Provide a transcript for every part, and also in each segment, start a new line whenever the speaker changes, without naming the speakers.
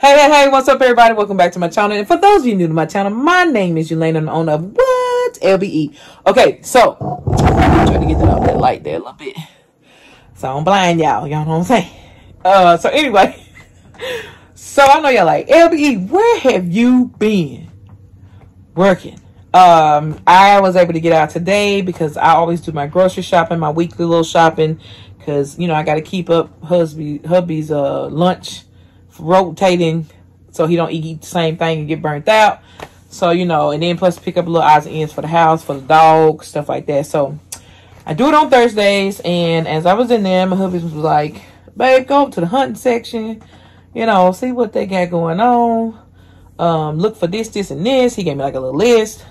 Hey, hey, hey, what's up, everybody? Welcome back to my channel. And for those of you new to my channel, my name is Yelena, the owner of What? LBE. Okay, so, try to get that off that light there a little bit. So I'm blind, y'all. Y'all know what I'm saying? Uh, so anyway, so I know y'all like, LBE, where have you been working? Um, I was able to get out today because I always do my grocery shopping, my weekly little shopping, because, you know, I got to keep up hubby, hubby's uh, lunch rotating so he don't eat the same thing and get burnt out. So, you know, and then plus pick up a little odds and ends for the house, for the dog, stuff like that. So I do it on Thursdays. And as I was in there, my husband was like, babe, go up to the hunting section, you know, see what they got going on. Um, look for this, this, and this. He gave me like a little list.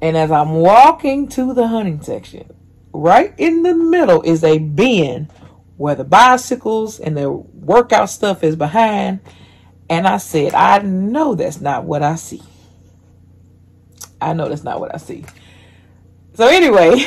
And as I'm walking to the hunting section, right in the middle is a bin where the bicycles and the workout stuff is behind. And I said, I know that's not what I see. I know that's not what I see. So anyway,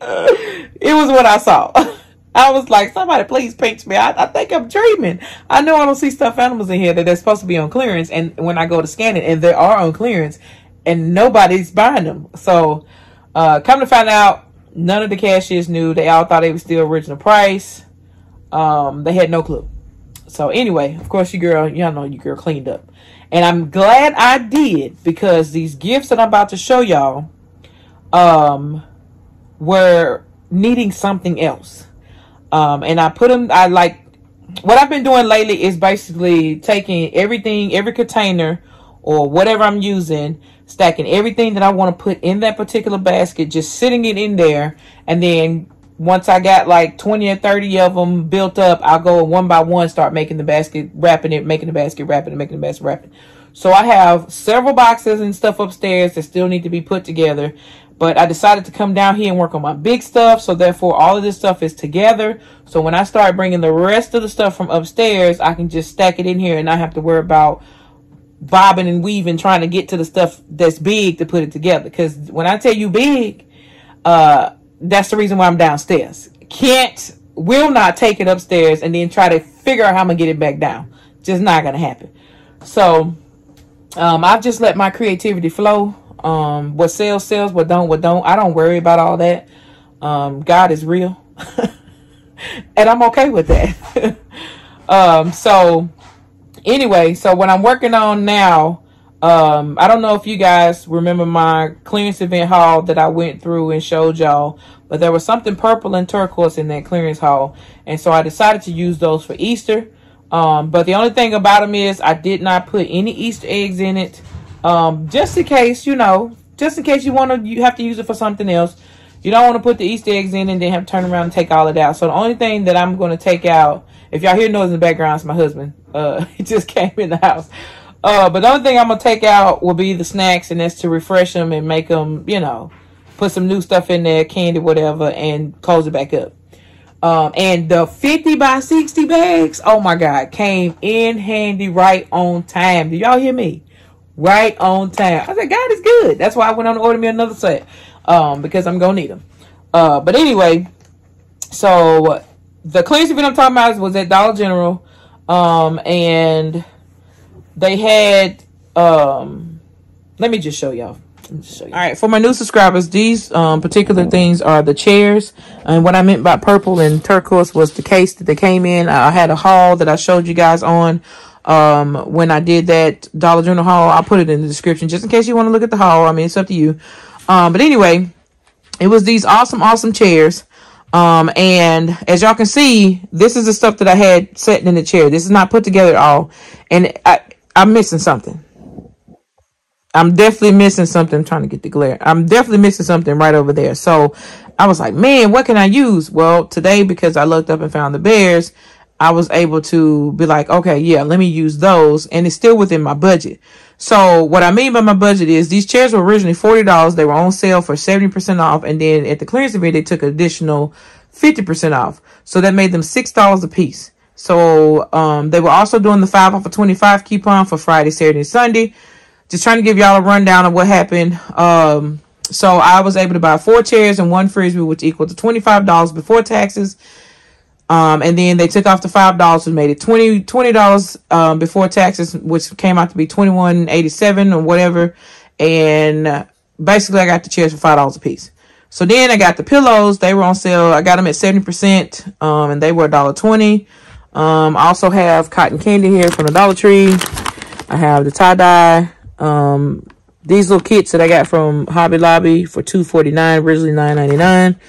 it was what I saw. I was like, somebody please pinch me. I, I, think I'm dreaming. I know I don't see stuffed animals in here that they're supposed to be on clearance. And when I go to scan it and they are on clearance and nobody's buying them. So, uh, come to find out, None of the cashiers knew. They all thought it was still original price. Um, they had no clue. So anyway, of course, you girl, y'all know you girl cleaned up. And I'm glad I did because these gifts that I'm about to show y'all um, were needing something else. Um, and I put them, I like, what I've been doing lately is basically taking everything, every container or whatever I'm using stacking everything that I want to put in that particular basket, just sitting it in there. And then once I got like 20 or 30 of them built up, I'll go one by one, start making the basket, wrapping it, making the basket, wrapping it, making the basket, wrapping. So I have several boxes and stuff upstairs that still need to be put together. But I decided to come down here and work on my big stuff. So therefore, all of this stuff is together. So when I start bringing the rest of the stuff from upstairs, I can just stack it in here and not have to worry about bobbing and weaving trying to get to the stuff that's big to put it together. Because when I tell you big, uh, that's the reason why I'm downstairs. Can't, will not take it upstairs and then try to figure out how I'm going to get it back down. Just not going to happen. So, um, I've just let my creativity flow. Um, what sells, sells, what don't, what don't. I don't worry about all that. Um, God is real. and I'm okay with that. um, so, anyway, so what I'm working on now, um, I don't know if you guys remember my clearance event haul that I went through and showed y'all, but there was something purple and turquoise in that clearance haul. And so I decided to use those for Easter. Um, but the only thing about them is I did not put any Easter eggs in it. Um, just in case, you know, just in case you want to, you have to use it for something else. You don't want to put the Easter eggs in and then have to turn around and take all it out. So the only thing that I'm going to take out, if y'all hear noise in the background, it's my husband. Uh, he just came in the house. Uh, but the only thing I'm going to take out will be the snacks and that's to refresh them and make them, you know, put some new stuff in there, candy, whatever, and close it back up. Um, and the 50 by 60 bags, oh my God, came in handy right on time. Do y'all hear me? Right on time. I said, God is good. That's why I went on to order me another set um, because I'm gonna need them. Uh, but anyway, so the clearance event I'm talking about was at Dollar General, um, and they had. Um, let me just show y'all. All right, for my new subscribers, these um, particular things are the chairs. And what I meant by purple and turquoise was the case that they came in. I had a haul that I showed you guys on um, when I did that Dollar General haul. I'll put it in the description just in case you want to look at the haul. I mean, it's up to you. Um, but anyway, it was these awesome, awesome chairs. Um, and as y'all can see, this is the stuff that I had sitting in the chair. This is not put together at all. And I, I'm missing something. I'm definitely missing something. I'm trying to get the glare. I'm definitely missing something right over there. So I was like, man, what can I use? Well, today, because I looked up and found the bears, I was able to be like, okay, yeah, let me use those. And it's still within my budget. So what I mean by my budget is these chairs were originally $40. They were on sale for 70% off. And then at the clearance event, they took additional 50% off. So that made them $6 a piece. So, um, they were also doing the five off of 25 coupon for Friday, Saturday, and Sunday. Just trying to give y'all a rundown of what happened. Um, so I was able to buy four chairs and one frisbee, which equal to $25 before taxes. Um, and then they took off the five dollars and made it 20 dollars um, before taxes, which came out to be twenty one eighty seven or whatever. And basically, I got the chairs for five dollars a piece. So then I got the pillows. They were on sale. I got them at seventy percent, um, and they were a $1.20. Um, I also have cotton candy here from the Dollar Tree. I have the tie dye. Um, these little kits that I got from Hobby Lobby for two forty nine, originally nine ninety nine.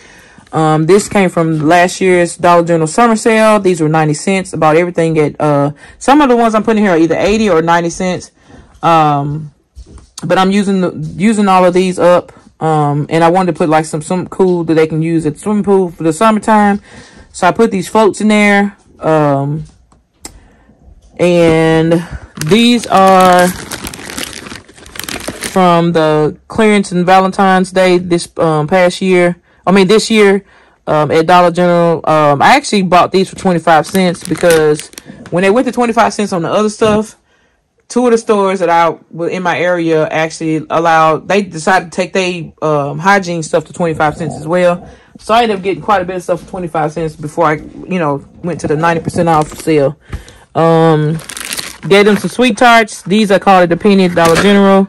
Um, this came from last year's Dollar General summer sale. These were 90 cents. About everything at, uh, some of the ones I'm putting here are either 80 or 90 cents. Um, but I'm using the, using all of these up. Um, and I wanted to put like some, some cool that they can use at the swimming pool for the summertime. So I put these floats in there. Um, and these are from the clearance and Valentine's Day this um, past year. I mean, this year um, at Dollar General. Um, I actually bought these for 25 cents because when they went to 25 cents on the other stuff, two of the stores that I were in my area actually allowed, they decided to take their um, hygiene stuff to 25 cents as well. So I ended up getting quite a bit of stuff for 25 cents before I, you know, went to the 90% off sale. Um, gave them some sweet tarts. These are called the penny Dollar General.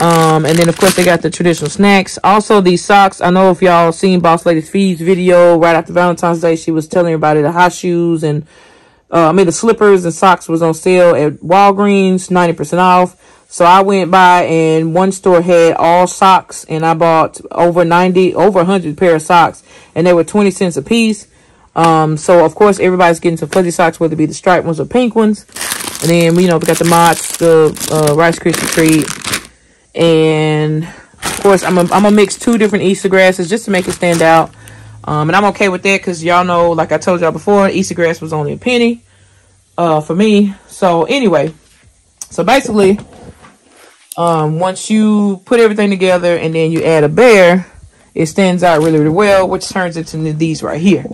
Um, and then of course they got the traditional snacks. Also these socks. I know if y'all seen Boss Lady Feed's video right after Valentine's Day, she was telling everybody the hot shoes and uh, I mean the slippers and socks was on sale at Walgreens, 90% off. So I went by and one store had all socks and I bought over 90, over 100 pair of socks and they were 20 cents a piece. Um, so of course everybody's getting some fuzzy socks, whether it be the striped ones or pink ones. And then, you know, we got the Mott's, the uh, Rice Krispie treat, and of course, I'm going to mix two different Easter grasses just to make it stand out. Um, and I'm okay with that because y'all know, like I told y'all before, Easter grass was only a penny uh, for me. So anyway, so basically, um, once you put everything together and then you add a bear, it stands out really, really well, which turns into these right here.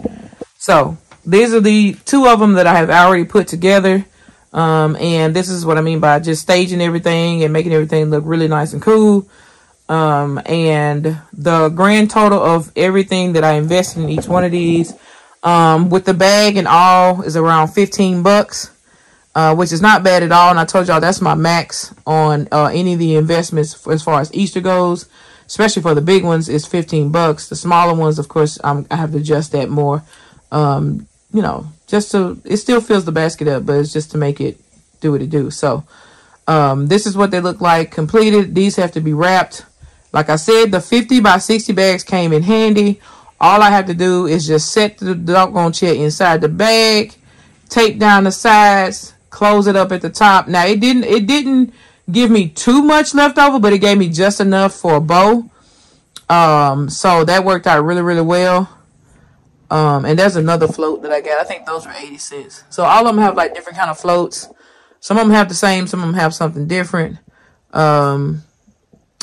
So these are the two of them that I have already put together. Um, and this is what I mean by just staging everything and making everything look really nice and cool. Um, and the grand total of everything that I invested in each one of these, um, with the bag and all is around 15 bucks, uh, which is not bad at all. And I told y'all that's my max on, uh, any of the investments as far as Easter goes, especially for the big ones is 15 bucks. The smaller ones, of course, I'm, I have to adjust that more. Um, you know, just to, it still fills the basket up, but it's just to make it do what it do. So, um, this is what they look like completed. These have to be wrapped. Like I said, the 50 by 60 bags came in handy. All I have to do is just set the doggone chair inside the bag, tape down the sides, close it up at the top. Now it didn't, it didn't give me too much left over, but it gave me just enough for a bow. Um, so that worked out really, really well. Um, and there's another float that I got. I think those were 80 cents. So all of them have like different kind of floats. Some of them have the same. Some of them have something different. Um,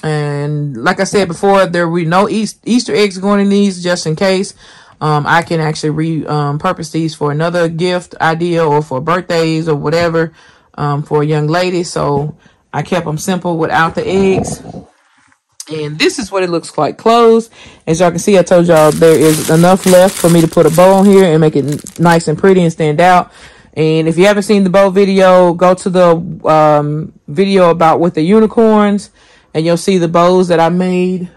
and like I said before, there will be no Easter eggs going in these just in case. Um, I can actually repurpose um, these for another gift idea or for birthdays or whatever um, for a young lady. So I kept them simple without the eggs. And this is what it looks like closed. As y'all can see, I told y'all there is enough left for me to put a bow on here and make it nice and pretty and stand out. And if you haven't seen the bow video, go to the um, video about with the unicorns and you'll see the bows that I made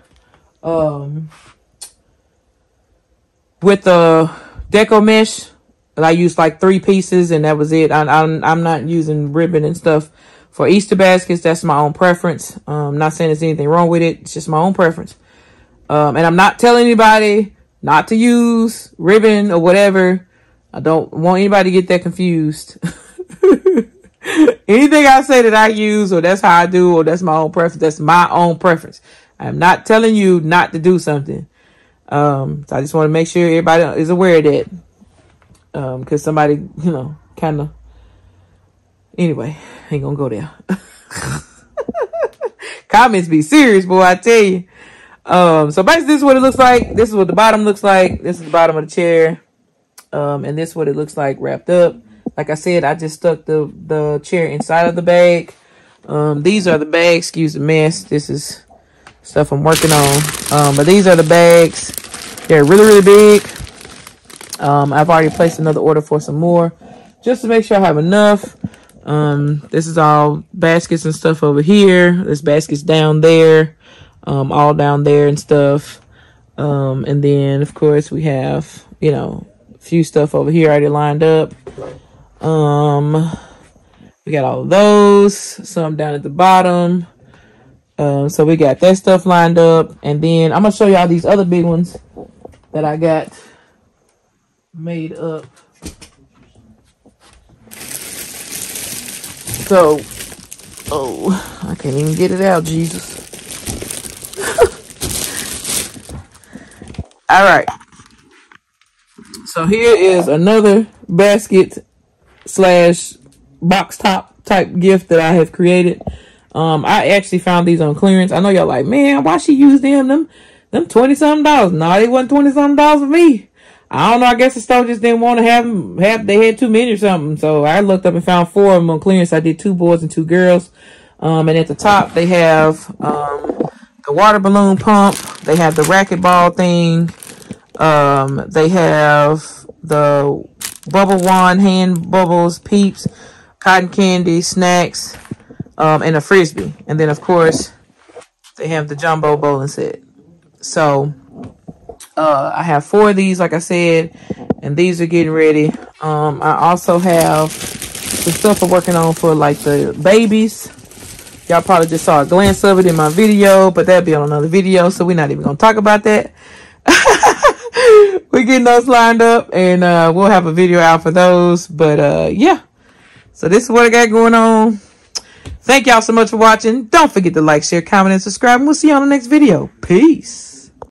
um, with the deco mesh. And I used like three pieces and that was it. I, I'm, I'm not using ribbon and stuff for Easter baskets, that's my own preference. Um, not saying there's anything wrong with it. It's just my own preference. Um, and I'm not telling anybody not to use ribbon or whatever. I don't want anybody to get that confused. Anything I say that I use or that's how I do or that's my own preference, that's my own preference. I'm not telling you not to do something. Um, so I just want to make sure everybody is aware of that. Um, cause somebody, you know, kind of Anyway, ain't gonna go there. Comments be serious, boy, I tell you. Um, so basically this is what it looks like. This is what the bottom looks like. This is the bottom of the chair. Um, and this is what it looks like wrapped up. Like I said, I just stuck the, the chair inside of the bag. Um, these are the bags. Excuse the mess. This is stuff I'm working on. Um, but these are the bags. They're really, really big. Um, I've already placed another order for some more just to make sure I have enough. Um, this is all baskets and stuff over here. There's baskets down there, um, all down there and stuff. Um, and then of course we have, you know, a few stuff over here already lined up. Um, we got all those, some down at the bottom. Um, so we got that stuff lined up. And then I'm going to show y'all these other big ones that I got made up. So, oh, I can't even get it out, Jesus. All right. So here is another basket slash box top type gift that I have created. Um, I actually found these on clearance. I know y'all like, man, why she use them? Them, them 20 something dollars. No, they wasn't 20 something dollars for me. I don't know. I guess the store just didn't want to have them, have, they had too many or something. So I looked up and found four of them on clearance. I did two boys and two girls. Um, and at the top they have, um, the water balloon pump. They have the racquetball thing. Um, they have the bubble wand, hand bubbles, peeps, cotton candy, snacks, um, and a frisbee. And then of course they have the jumbo bowling set. So uh, I have four of these, like I said, and these are getting ready. Um, I also have the stuff I'm working on for like the babies. Y'all probably just saw a glance of it in my video, but that'll be on another video, so we're not even gonna talk about that. we're getting those lined up, and uh, we'll have a video out for those. But uh, yeah, so this is what I got going on. Thank y'all so much for watching. Don't forget to like, share, comment, and subscribe, and we'll see you on the next video. Peace.